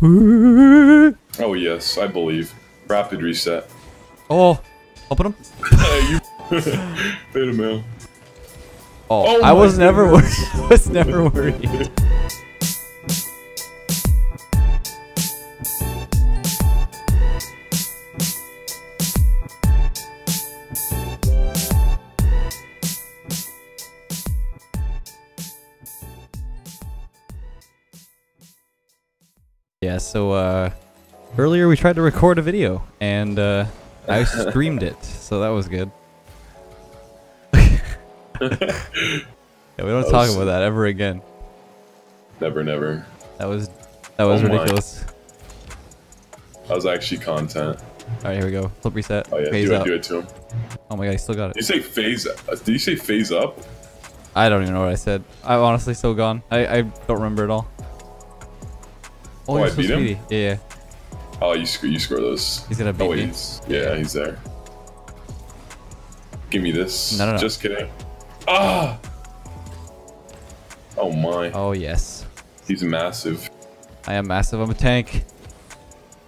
Oh yes, I believe. Rapid reset. Oh, open him. you beta mail. Oh, Oh I my was never worried. I was never worried. Yeah, so uh earlier we tried to record a video and uh I streamed it, so that was good. Yeah, we don't That talk about that ever again. Never, never. That was that was Oh ridiculous. That was actually content. All right, here we go. Flip reset. Oh yeah, phase do it, up. do it to him. Oh my god, he still got it. Did you say phase? uh, Did you say phase up? I don't even know what I said. I'm honestly still gone. I I don't remember at all. Oh, you're I beat him? speedy. Yeah, yeah. Oh, you score. You score those. He's gonna beat oh, wait, me. he's, yeah, he's there. Give me this. No, no, no. Just kidding. Ah. Oh my. Oh yes. He's massive. I am massive. I'm a tank.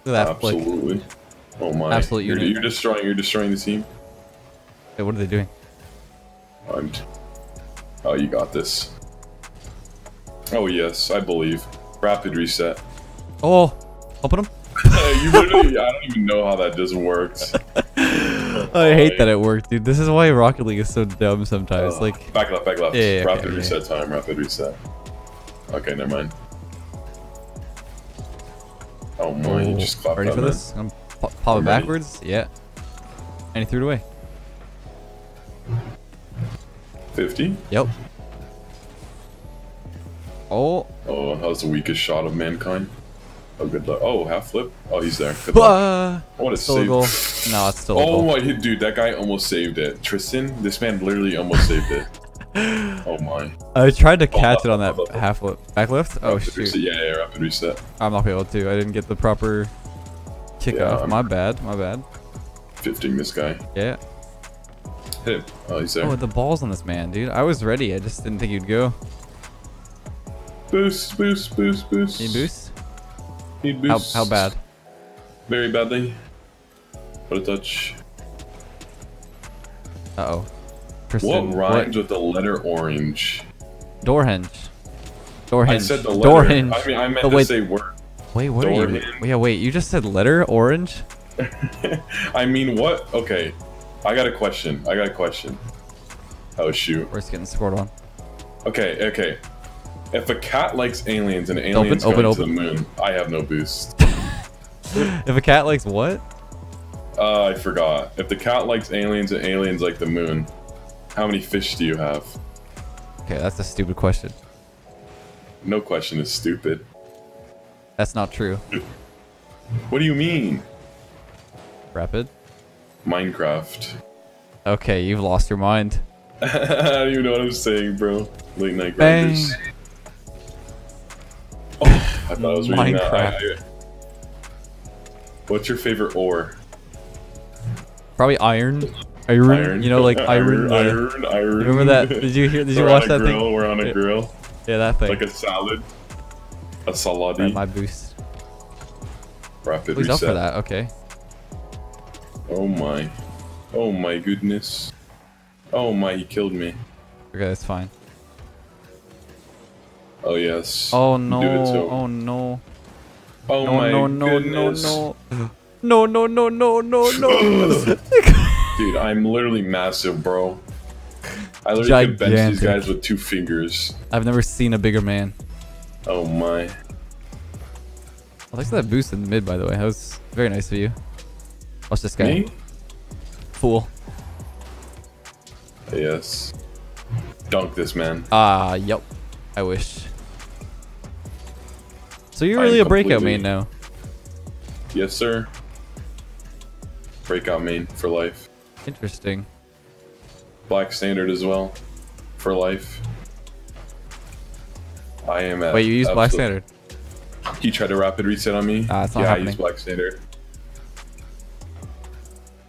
Look at that flick. Absolutely. Oh my. Absolute you're, you're destroying. You're destroying the team. Wait, what are they doing? I'm. Oh, you got this. Oh yes, I believe. Rapid reset. Oh, open him. you literally. I don't even know how that just works. I hate that it worked, dude. This is why Rocket League is so dumb sometimes. Ugh. Like, back left, back left. Yeah, yeah, rapid okay, reset time. Rapid reset. Okay, never mind. Oh my, you oh, just clapped ready for man. this? I'm pop, pop it ready. backwards. Yeah. And he threw it away. 50? Yep. Oh. Oh, that was the weakest shot of mankind. Oh, good luck. Oh, half flip. Oh, he's there. Good luck. Uh, What a still a save. goal. No, it's still Oh my, dude, that guy almost saved it. Tristan, this man literally almost saved it. Oh my. I tried to catch up, it on that up. half flip. Back lift? Oh shoot. reset. Yeah, yeah, rapid reset. I'm not able to. I didn't get the proper kickoff. Yeah, I'm- my bad. My bad. 15 this guy. Yeah. Hit him. Oh, he's there. Oh, the balls on this man, dude. I was ready. I just didn't think you'd go. Boost, boost, boost, boost. Need boost? Need How, how bad? Very badly. What a touch. Uh oh. What rhymes with the letter orange? Door hinge. Door I hinge. said the letter. Door hinge. I mean, I meant Oh, to wait. say word. Wait, what are you? hinge. Yeah, wait. You just said letter orange? I mean, what? Okay. I got a question. I got a question. Oh, shoot. We're just getting scored on. Okay, okay. If a cat likes aliens and aliens open, going open. to the moon, I have no boost. If a cat likes what? Uh, I forgot. If the cat likes aliens and aliens like the moon, how many fish do you have? Okay, that's a stupid question. No question is stupid. That's not true. What do you mean? Rapid. Minecraft. Okay, you've lost your mind. I don't even know what I'm saying, bro. Late night Bang. grinders. Oh, I thought I was reading that. Minecraft. I- What's your favorite ore? Probably iron. Iron. You know, like iron. Iron. Iron. iron. Remember that? Did you hear? Did you watch that grill, thing? We're on a Yeah. grill. Yeah, that thing. Like a salad. A saladi. Alright, my boost. Rapid Who's reset. up for that? Okay. Oh my. Oh my goodness. Oh my, he killed me. Okay, that's fine. Oh yes. Oh no! Oh no! Oh No! my No! No! No! goodness. No! No! No! No! No! No! No! Dude, I'm literally massive, bro. I literally could bench these guys with two fingers. I've never seen a bigger man. Oh my. Oh, thanks for that boost in the mid, by the way. That was very nice of you. Watch this guy. Me? Fool. Yes. Dunk this man. Ah, yep. I wish. So you're I'm really a breakout completely- main now. Yes, sir. Breakout main for life. Interesting. Black standard as well. For life. I am at Wait, you use black standard? He tried to rapid reset on me. Ah, not yeah, I use black standard.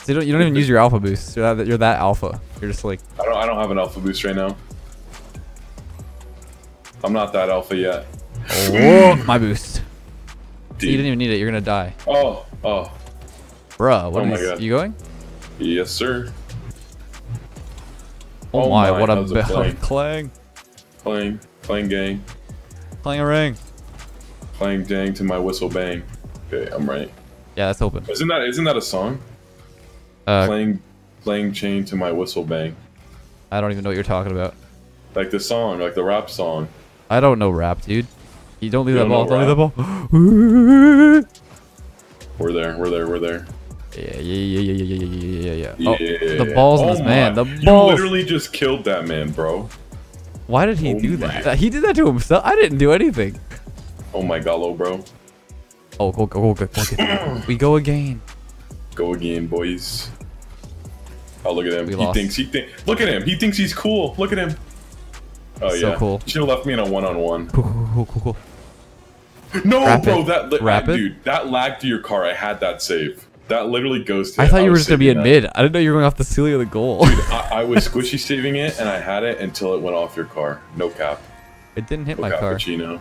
So you don't, you don't even use your alpha boost. You're that, you're that alpha. You're just like, I don't I don't have an alpha boost right now. I'm not that alpha yet. Oh, my boost. You didn't even need it. You're gonna die, Oh, oh, bruh. What Oh my is God. you going? yes, sir. Oh, Oh my, my, what a bell playing? clang, Playing, playing gang, clang a ring. playing dang to my whistle bang. Okay, I'm right. Yeah, that's open. Isn't that isn't that a song? Uh, playing, playing chain to my whistle bang. I don't even know what you're talking about. Like the song, like the rap song. I don't know rap, dude. You don't leave you that don't ball. Don't leave that ball. we're there. We're there. We're there. Yeah, yeah, yeah, yeah, yeah, yeah, yeah, yeah. Oh, yeah. the balls oh this man. The balls. You literally just killed that man, bro. Why did he oh do that? He did that to himself. I didn't do anything. Oh my gollo, bro. Oh, go, go, go, go, go. we go again. Go again, boys. Oh, look at him. We he lost. thinks he think. Look at him. He thinks he's cool. Look at him. Oh so yeah. Cool. Should have left me in a one-on-one. -on -one cool, cool, cool. No, Rapid. bro. That li- Rapid? dude. That lag to your car. I had that save. That literally goes to. I thought you were just gonna be in that. mid. I didn't know you were going off the ceiling of the goal. I, I was squishy saving it, and I had it until it went off your car. No cap. it didn't hit No my car. cappuccino.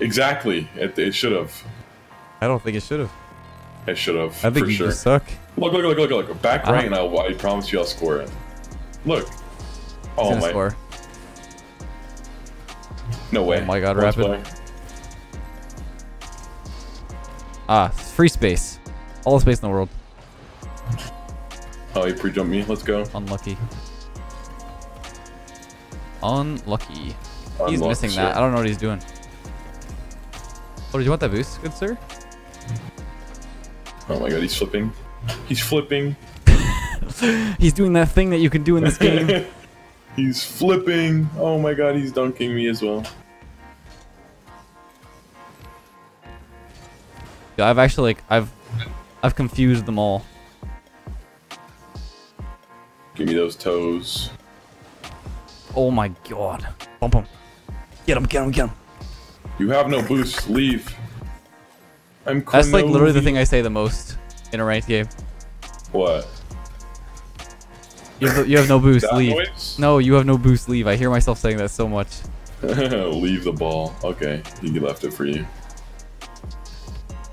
Exactly. It, it should have. I don't think it should have. It should have. I think for you sure. just suck. Look, look, look, look, look. Back right, and I'll, I promise you I'll score it. Look. Oh He's Oh my. score. No way. Oh my God, Let's rapid. play. Ah, free space. All the space in the world. Oh, he pre-jumped me. Let's go. Unlucky. Unlucky. He's missing that. I don't know what he's doing. Oh, did you want that boost, good sir? Oh my god, he's flipping. He's flipping. He's doing that thing that you can do in this game. He's flipping. Oh my god, he's dunking me as well. Yeah, I've actually like I've I've confused them all. Give me those toes. Oh my god. Bump him. Get him, get him, get him. You have no boost. Leave. I'm That's like literally the thing I say the most in a ranked game. What? You have, you have no boost, leave. noise? No, you have no boost, leave. I hear myself saying that so much. Leave the ball. Okay, he left it for you.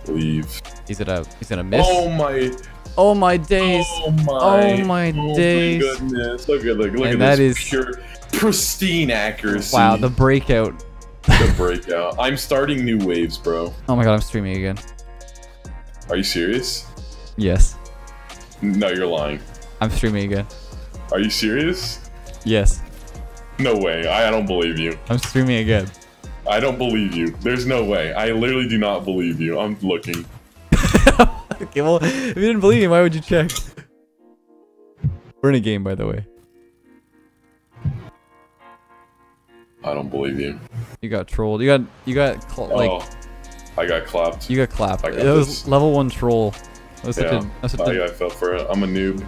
Leave. He's gonna he's gonna miss. Oh my. Oh my days. Oh my. Oh my oh days. goodness. Look at look, look And at that this is- pure, pristine accuracy. Wow, the breakout. the breakout. I'm starting new waves, bro. Oh my god, I'm streaming again. Are you serious? Yes. No, you're lying. I'm streaming again. Are you serious? Yes. No way. I, I don't believe you. I'm streaming again. I don't believe you. There's no way. I literally do not believe you. I'm looking. okay, well, if you didn't believe me, why would you check? We're in a game, by the way. I don't believe you. You got trolled. You got you got cl- oh, like oh, I got clapped. you got clapped. I got It was level one troll. That was such yeah, a, that was such I, a I fell for it. I'm a noob.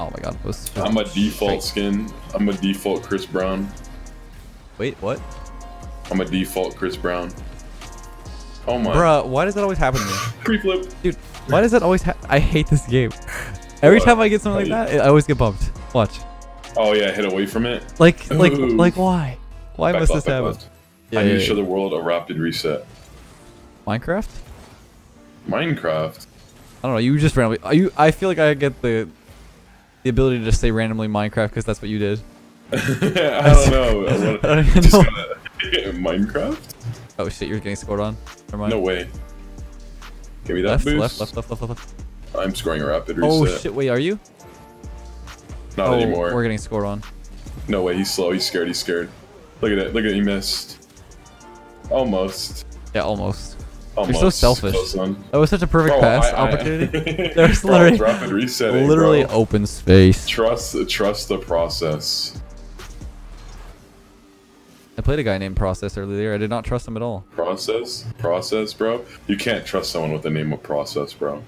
Oh my god. I'm a default skin. I'm a default Chris Brown. Wait, what? I'm a default Chris Brown. Oh my. Bruh, why does that always happen to me? Pre-flip. Dude, why does that always happen? I hate this game. Every What? time I get something like that, I always get bumped. Watch. Oh yeah, hit away from it. Like like Ooh. like why? Why Back must left, this happen? left. Yeah, I need yeah, to show the world a rapid reset. Minecraft? Minecraft. I don't know. You just randomly. You? I feel like I get the the ability to just say randomly Minecraft because that's what you did. I don't know. I wanna- I don't know. gonna- Minecraft? Oh shit! You're getting scored on. Never mind. No way. Give me that Left, boost. left, left, left, left, left. I'm scoring a rapid oh, reset. Oh shit! Wait, are you? Not oh, anymore. we're getting scored on. No way. He's slow. He's scared. He's scared. Look at it. Look at it. He missed. Almost. Yeah, almost. Almost. You're so selfish. That was such a perfect Bro, pass I- I- opportunity. There's literally, rapid resetting. literally bro. open space. Trust, trust the process. I played a guy named Process earlier. I did not trust him at all. Process, process, bro. You can't trust someone with the name of process, bro.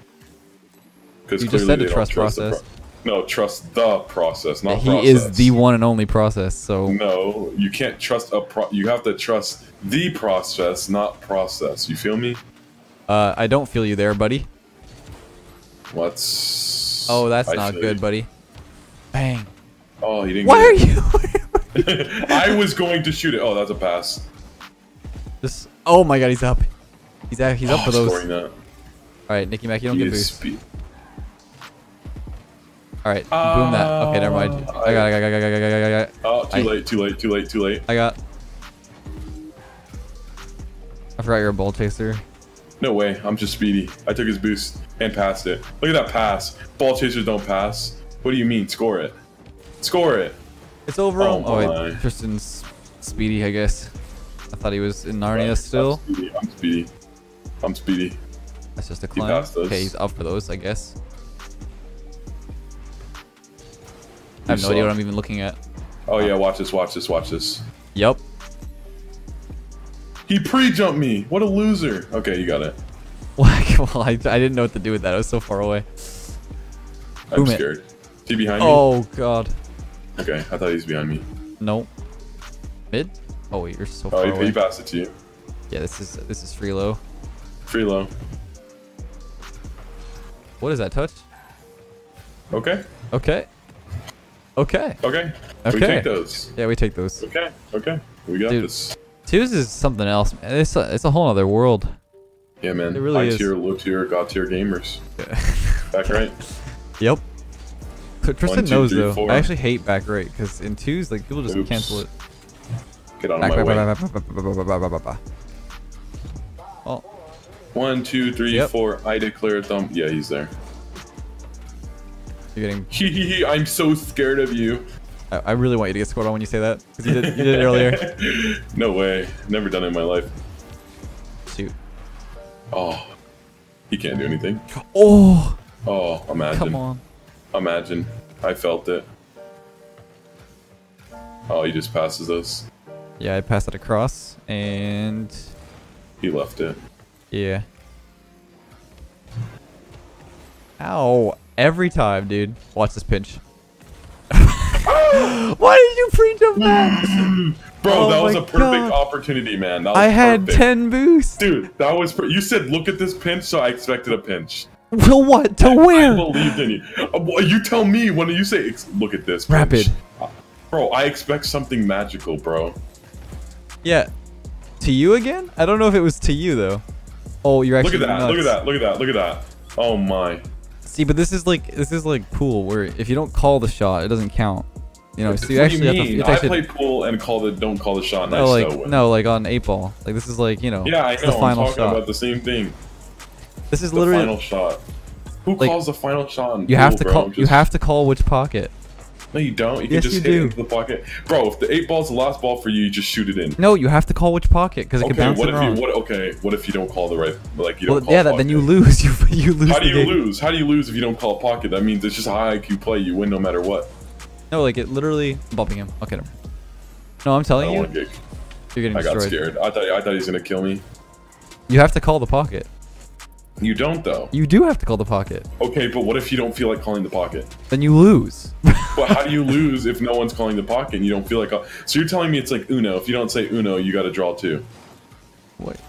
Because You just said to trust process. No, trust the process, not he process. is the one and only Process. So No, you can't trust a pro. You have to trust the process, not process. You feel me? uh, I don't feel you there, buddy. What's? Oh, that's I not good, you. buddy. Bang. Oh, he didn't. Why are you? I was going to shoot it. Oh, that's a pass. This. Oh my god, he's up. He's out, he's up Oh, for those. All right, Nicky Mac, you don't He get boost. All right, boom that. Okay, never mind. Uh, I got, I got, I got, I got, I got, I got, Oh, too I- late, too late, too late, too late. I got. I forgot you're a ball chaser. No way, I'm just speedy. I took his boost and passed it. Look at that pass. Ball chasers don't pass. What do you mean? Score it. Score it. It's over. Oh Oh, wait, Tristan's speedy, I guess. I thought he was in Narnia I'm still. speedy. I'm speedy. I'm speedy. That's just a He climb. those. Okay, he's up for those, I guess. I You have no idea what I'm even looking at. Oh yeah, watch this, watch this, watch this. Yep. He pre-jumped me. What a loser. Okay, you got it. well, I, I didn't know what to do with that. I was so far away. I'm Boom scared. Is he behind me? Oh god. Okay, I thought he was behind me. No. Mid? Oh wait, you're so Oh, far he, away. he passed it to you. Yeah, this is this is free low. Free low. What is that touch? Okay. Okay. Okay. Okay. Okay. We take those. Yeah, we take those. Okay. Okay. We got Dude, this. Twos is something else. Man. It's a, it's a whole other world. Yeah, man. It really High tier, low tier, god tier gamers. back right. Yep. Tristan One, two, knows three, though. Four. I actually hate back right because in twos, like people just Oops. cancel it. Get out of my way. Oh. One, two, three, yep. four. I declare thumb. Yeah, he's there you're getting. Hee. I'm so scared of you. I, I really want you to get scored on when you say that because you did you did it earlier. no way. Never done it in my life. Shoot. Oh. He can't do anything. Oh, Oh, imagine. come on. Imagine. I felt it. Oh, he just passes us. Yeah, I passed it across and He left it. yeah. Ow! Every time, dude. Watch this pinch. Why did you pre-jump that? Bro, Oh that was a perfect God. opportunity, man. I had perfect. 10 boosts. Dude, that was. You said, look at this pinch, so I expected a pinch. To what? To I where? believed in you. Uh, you tell me when you say, look at this. pinch. Rapid. Uh, Bro, I expect something magical, bro. Yeah. To you again? I don't know if it was to you though. Oh, you're actually Look at that. nuts. Look at that. Look at that. Look at that. Oh my. See, but this is like this is like pool where if you don't call the shot, it doesn't count. You know, so you actually you have to. I play pool and call the don't call the shot. No, like no, like on eight ball. Like this is like you know. Yeah, I know. The I'm final talking shot. about the same thing. this is The literally. final shot. Who Like, calls the final shot? You have to bro? call. You have to call which pocket. No, you don't. You can just you hit do. it into the pocket, bro. If the eight ball's the last ball for you, you just shoot it in. No, you have to call which pocket because it can Okay, bounce what if wrong. you what? Okay, what if you don't call the right? Like you don't. call yeah, that, then you lose. You you lose. How do you game. lose? How do you lose if you don't call a pocket? That means it's just a high IQ play. You win no matter what. No, like it literally bumping him. I'll get him. No, I'm I telling you, you're getting I got destroyed. scared. I thought I thought he was gonna kill me. You have to call the pocket. You don't though. You do have to call the pocket. Okay, but what if you don't feel like calling the pocket? Then you lose. But how do you lose if no one's calling the pocket and you don't feel like? So you're telling me it's like Uno. If you don't say Uno, you got to draw two. What?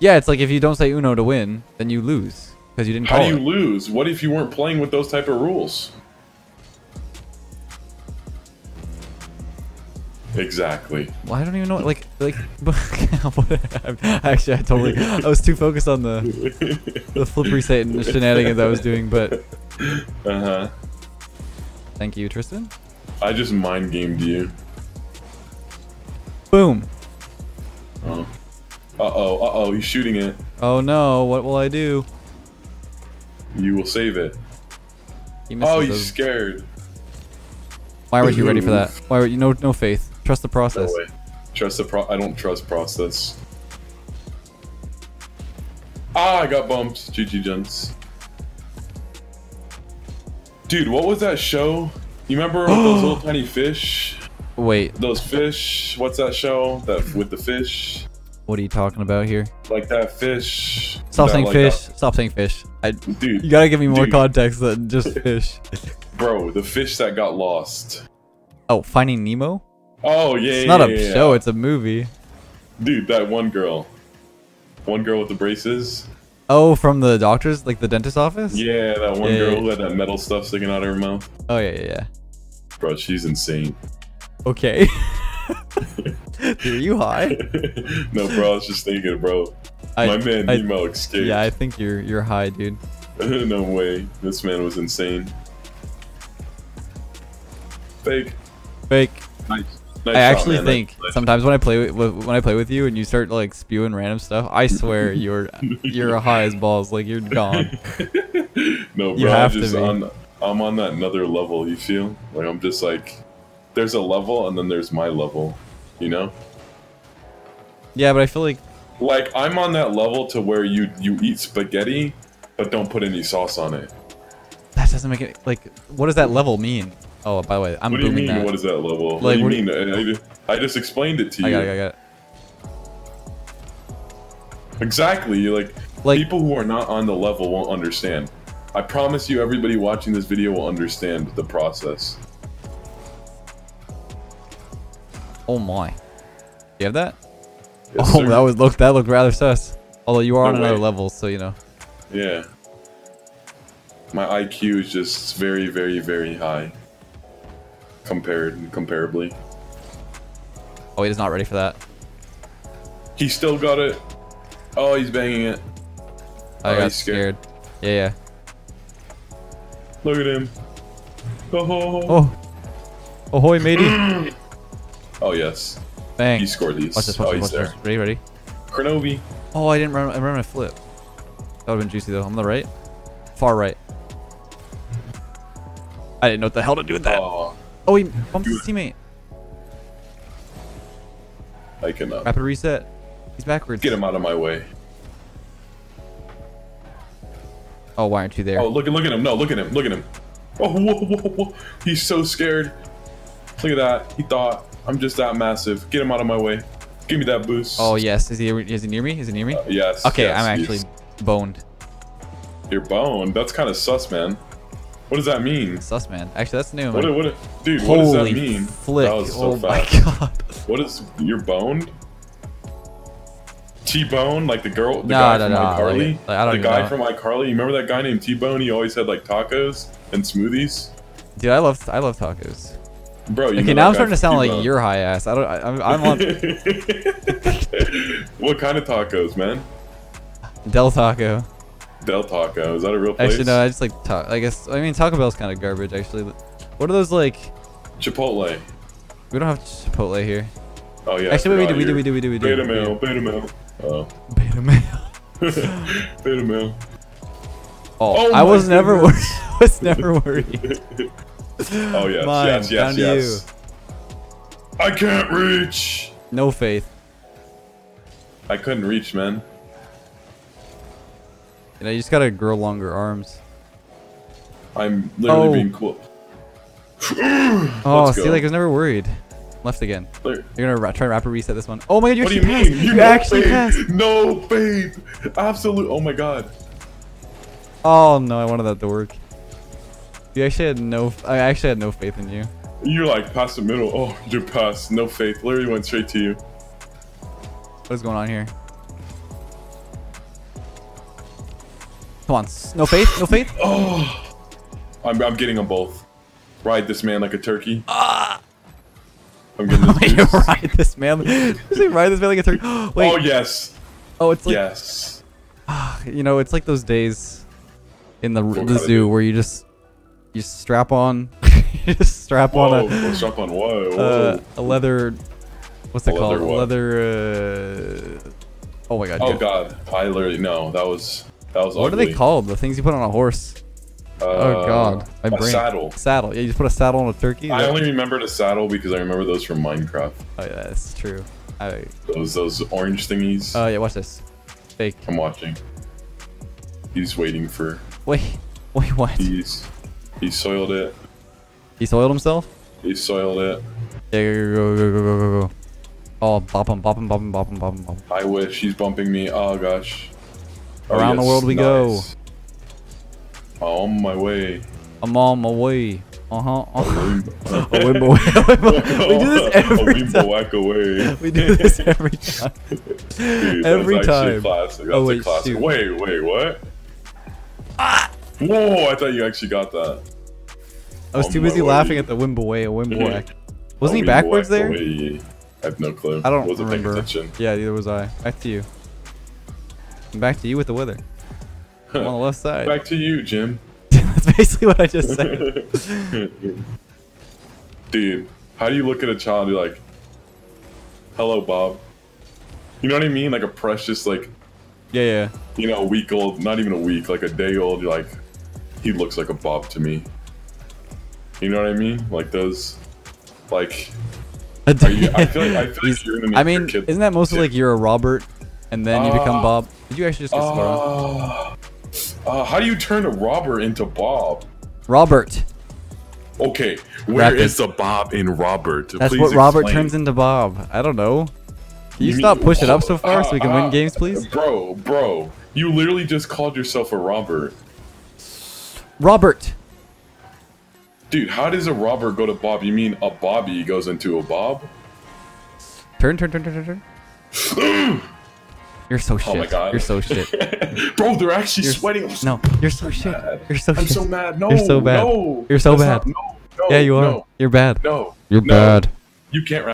Yeah, it's like if you don't say Uno to win, then you lose because you didn't How do you it. lose? What if you weren't playing with those type of rules? Exactly. Well, I don't even know. Like, like. Actually, I totally. I was too focused on the the flippery Satan shenanigans I was doing. But Uh huh. thank you, Tristan. I just mind gamed you. Boom. Oh. Uh oh. Uh oh. He's shooting it. Oh no! What will I do? You will save it. He Oh, he's those. scared. Why were you ready for that? Why were you no no faith? Trust the No process. way. Trust the pro. I don't trust process. Ah, I got bumped. GG Gents. Dude, what was that show? You remember those little tiny fish? Wait, Those fish. What's that show? That with the fish? what are you talking about here? Like that fish. Stop that, saying like, fish. Stop saying fish. I. dude, You gotta give me more Dude. context than just fish. bro, the fish that got lost. Oh, Finding Nemo? Oh yeah, It's yeah, not a yeah, yeah. show. It's a movie. Dude, that one girl. One girl with the braces. Oh, from the doctor's, like the dentist office? Yeah, that one Yeah, girl yeah. who had that metal stuff sticking out of her mouth. Oh yeah, yeah, yeah. Bro, she's insane. Okay. Dude, are you high? no, bro, I was just thinking, bro. I, My man I- Nemo escaped. Yeah, I think you're you're high, dude. no way. This man was insane. Fake. Fake. Nice. I actually man. think sometimes when I play with when I play with you and you start like spewing random stuff, I swear you're you're high as balls. Like you're gone. no, bro. You I'm have to just be. on. I'm on that another level. You feel like I'm just like, there's a level and then there's my level. You know, Yeah, but I feel like like I'm on that level to where you you eat spaghetti, but don't put any sauce on it. that doesn't make it like. What does that level mean? Oh, by the way, I'm What do you mean? that. What is that level? what Like, do you what do mean? I, I just- I just explained it to you. I got it. I got it. Exactly. Like, Like- people who are not on the level won't understand. I promise you, everybody watching this video will understand the process. Oh my. You have that? Yes, oh, sir. that was look. That looked rather sus. Although you are No on another level, so you know. Yeah. My IQ is just very, very, very high. Compared, comparably. Oh, he's not ready for that. He still got it. Oh, he's banging it. I Oh, got he's scared. scared. Yeah, yeah. Look at him. Oh, Oh. Ahoy, matey. oh yes. Bang. He scored these. Watch this. oh, Watch he's this. Watch there. this. Ready? Ready? Kronovi. Oh, I didn't run. I ran a flip. That would have been juicy though. I'm on the right. Far right. I didn't know what the hell to do with that. Oh, Oh, he bumped his teammate. I cannot. Rapid reset. He's backwards. Get him out of my way. Oh, why aren't you there? Oh, look at look at him. No, look at him. Look at him. Oh, whoa, whoa, whoa. He's so scared. Look at that. He thought I'm just that massive. Get him out of my way. Give me that boost. Oh yes. Is he? Is he near me? Is he near me? Uh, yes. okay, yes, I'm actually boned. You're boned. That's kind of sus, man. What does that mean? Sus man. Actually, that's new. What, what, dude, what does that mean? flick! That was so oh my god. What is you're boned? T-Bone, like the girl, the No, guy no, from no, iCarly. like- like, the guy know. from iCarly. You remember that guy named T-Bone? He always had like tacos and smoothies. Dude, I love I love tacos. Bro, you Okay, now I'm starting to sound like you're high ass. I don't. I, I'm, I'm on what kind of tacos, man? Del Taco. Del Taco. Is that a real place? Actually, no. I just like. Ta- I guess. I mean, Taco Bell's kind of garbage. Actually, what are those like? Chipotle. We don't have Chipotle here. Oh yeah. Actually, wait, we do, we do, we do, we do, we do. Beta male. Beta male. Oh. Beta male. Beta male. Oh, Oh I was never worried. I was never worried. Oh yes, Mine, yes, yes, yes. I can't reach. No faith. I couldn't reach, man. You know, you just gotta grow longer arms. I'm literally Oh. being cool. Oh, see, like I was never worried. Left again. There- You're gonna ra- try to rapid reset this one. Oh my god, you What do actually you passed. mean? You, know actually faith. passed. No faith. Absolute. Oh my god. Oh no, I wanted that to work. You actually had no. I actually had no faith in you. You're like past the middle. Oh, you passed. No faith. Literally went straight to you. What is going on here? Come on, no faith, no faith. Oh. I'm, I'm getting them both. Ride this man like a turkey. Ah. I'm getting this Wait, ride this man. Ride this man like a turkey? Wait. Oh yes. Oh, it's like yes. you know, it's like those days in the What the zoo where you just you strap on, you just strap Whoa. on a up on what? uh, a leather. What's it A called? leather what? Leather. Uh, oh my god. oh dude. god. I literally no. That was that was. What are they called? The things you put on a horse. oh Uh, god, my a brain. saddle. Saddle. Yeah, you just put a saddle on a turkey. I only remembered a saddle because I remember those from Minecraft. Oh yeah, that's true. I. Those those orange thingies. Oh yeah, watch this. Fake. I'm watching. He's waiting for. Wait. Wait. What? He's he soiled it. He soiled himself. He soiled it. Yeah, go go go go go go go. Oh, bop him, bop him, bop him, bop him, bop him, bop him. I wish he's bumping me. Oh gosh. Oh, Around the world we go. On my way. I'm on my way. Uh huh. Uh huh. A A wimble. we do this every A time. whack away. We do this every time. Dude, every that's time. Classic. That's Oh, a wait, classic. shoot. Wait, wait, what? Ah! Whoa! I thought you actually got that. I was On too my busy way. laughing at the wimble way, a wimble whack. Wasn't he Oh, backwards there? away. I have no clue. I don't Wasn't paying remember. attention. Yeah, neither was I. Back to you. Back to you with the weather. I'm on the left side. Back to you, Jim. That's basically what I just said. Dude, how do you look at a child and be like, hello, Bob? You know what I mean? Like a precious, like, Yeah, yeah. you know, a week old, not even a week, like a day old, you're like, he looks like a Bob to me. You know what I mean? Like those, like, you, I feel like, I feel like I mean, isn't that mostly like you're a Robert, and then you become Ah. Bob? Did you actually just get? Uh, uh, how do you turn a Robert into Bob? Robert. Okay, where is Rapid. the Bob in Robert? That's Please what Robert explain. turns into Bob. I don't know. Can you You stop pushing it up so far so we can Uh, win games, please? Bro, bro, you literally just called yourself a Robert. Robert. Dude, how does a Robert go to Bob? You mean a Bobby goes into a Bob? Turn, turn, turn, turn, turn, turn. You're so shit. Oh my god. You're so shit. bro, they're actually You're- sweating. So No, you're so shit. mad. You're so I'm shit. so mad. No, You're so bad. No, You're so That's bad. not- no, no, yeah, you are. No, You're bad. no. You're no. bad. You can't